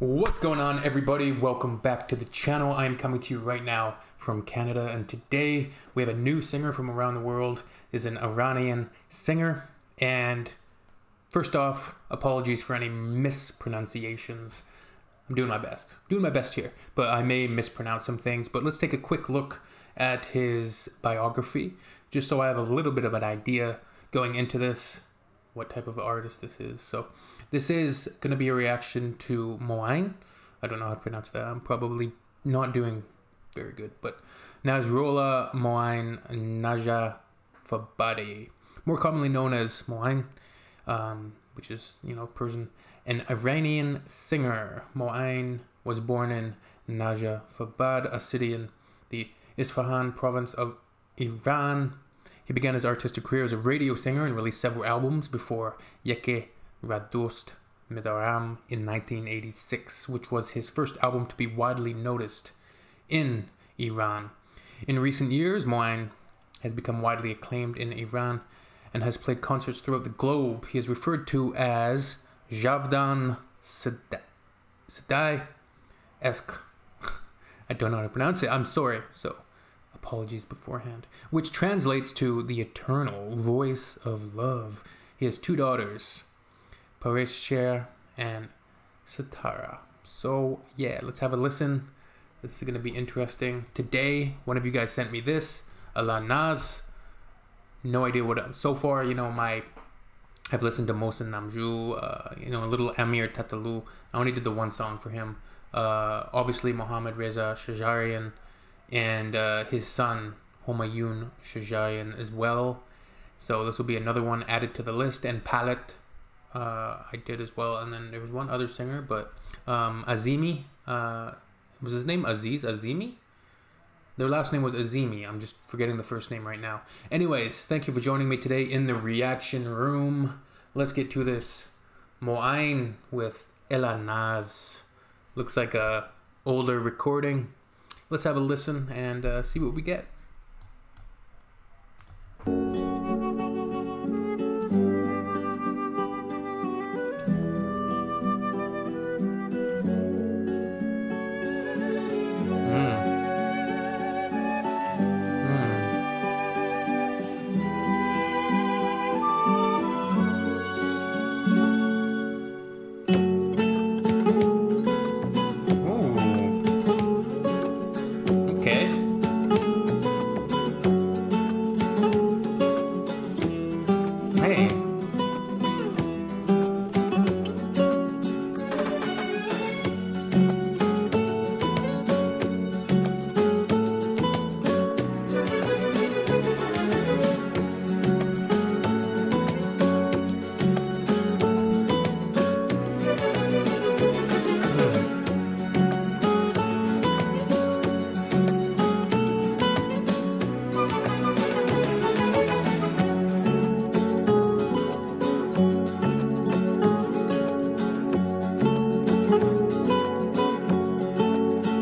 What's going on, everybody? Welcome back to the channel. I am coming to you right now from Canada, and today we have a new singer from around the world. is an Iranian singer, and first off, apologies for any mispronunciations. I'm doing my best, doing my best here, but I may mispronounce some things. But let's take a quick look at his biography, just so I have a little bit of an idea going into this, what type of artist this is. So. This is going to be a reaction to Moein. I don't know how to pronounce that. I'm probably not doing very good, but Nasrollah Moein Naja Fabadi, more commonly known as Moein, um, which is, you know, Persian, an Iranian singer. Moein was born in Najafabad, a city in the Isfahan province of Iran. He began his artistic career as a radio singer and released several albums before Yeke Radost Midaram in 1986, which was his first album to be widely noticed in Iran. In recent years, Moein has become widely acclaimed in Iran and has played concerts throughout the globe. He is referred to as Javdan Sadai esque. I don't know how to pronounce it. I'm sorry. So, apologies beforehand. Which translates to the eternal voice of love. He has two daughters, Pareshare, and Satara. So yeah, let's have a listen. This is gonna be interesting. Today, one of you guys sent me this, Ala Naz. No idea what. So far, you know, my I've listened to Mohsen Namjoo, uh, you know, a little Amir Tataloo. I only did the one song for him. Uh, obviously, Mohammad Reza Shajarian and uh, his son Homayun Shajarian as well. So this will be another one added to the list. And Pallett uh, I did as well. And then there was one other singer, but um, Azimi, uh, was his name Aziz? Azimi? Their last name was Azimi. I'm just forgetting the first name right now. Anyways, thank you for joining me today in the reaction room. Let's get to this. Moein with Elanaz. Looks like a older recording. Let's have a listen and uh, see what we get.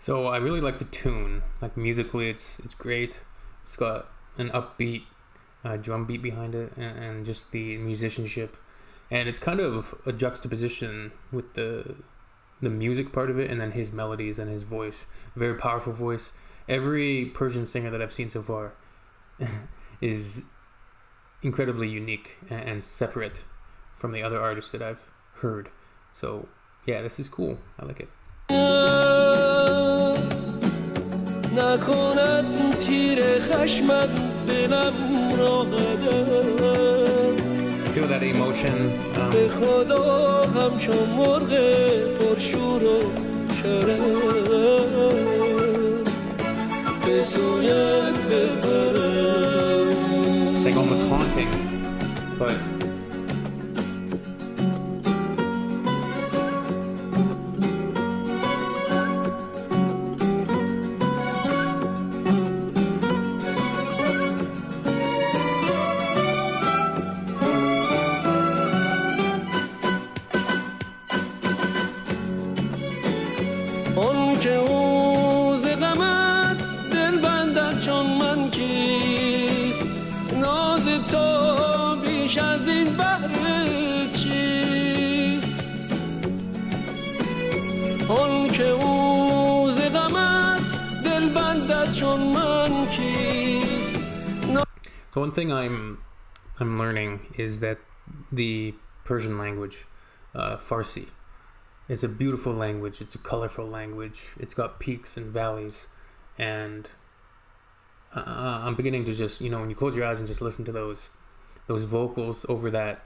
So I really like the tune. Like musically, it's it's great. It's got an upbeat uh, drum beat behind it, and, and, just the musicianship. And it's kind of a juxtaposition with the the music part of it, and then his melodies and his voice. Very powerful voice every Persian singer that I've seen so far is incredibly unique and separate from the other artists that I've heard. So yeah, this is cool. I like it. feel that emotion. Um. Số So one thing I'm I'm learning is that the Persian language, uh, Farsi, is a beautiful language. It's a colorful language. It's got peaks and valleys, and uh, I'm beginning to just you know when you close your eyes and just listen to those those vocals over that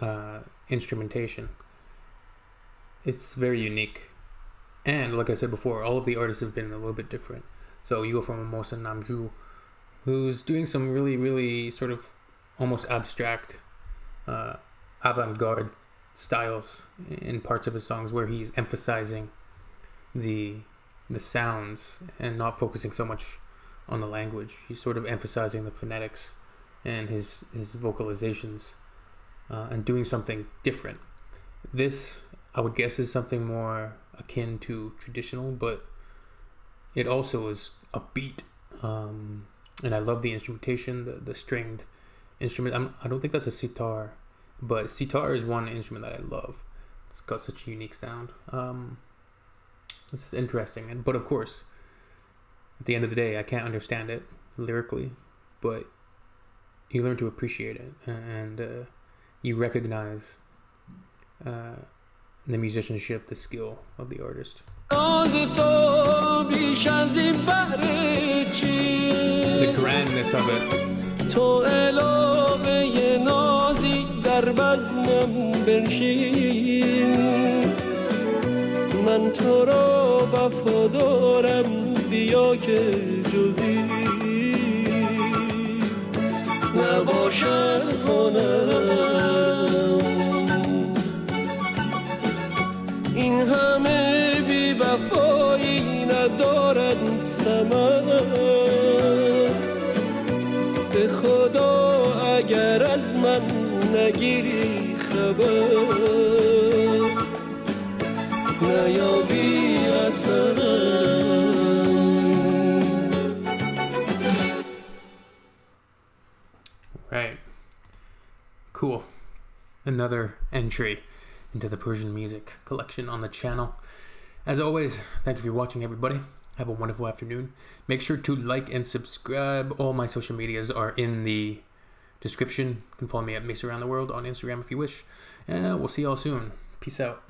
uh, instrumentation. It's very unique, and like I said before, all of the artists have been a little bit different. So you go from a Mohsen Namjoo, who's doing some really, really sort of almost abstract, uh, avant-garde styles in parts of his songs, where he's emphasizing the the sounds and not focusing so much on the language. He's sort of emphasizing the phonetics and his his vocalizations uh, and doing something different. This, I would guess, is something more akin to traditional, but it also is upbeat. Um, and I love the instrumentation, the, the stringed instrument. I'm, I don't think that's a sitar, but sitar is one instrument that I love. It's got such a unique sound. Um, this is interesting, and but of course, at the end of the day, I can't understand it lyrically, but you learn to appreciate it, and uh, you recognize uh, the musicianship, the skill of the artist. It. تو علاقه نازی در بزمم بنشین من تو را وفادارم بیا که جزی نباشد هنرم من نگیری خبر نیابی اثرم Right. Cool. Another entry into the Persian music collection on the channel. As always, thank you for watching, everybody. Have a wonderful afternoon. Make sure to like and subscribe. All my social medias are in the description. You can follow me at Mace Around the World on Instagram if you wish. And we'll see y'all soon. Peace out.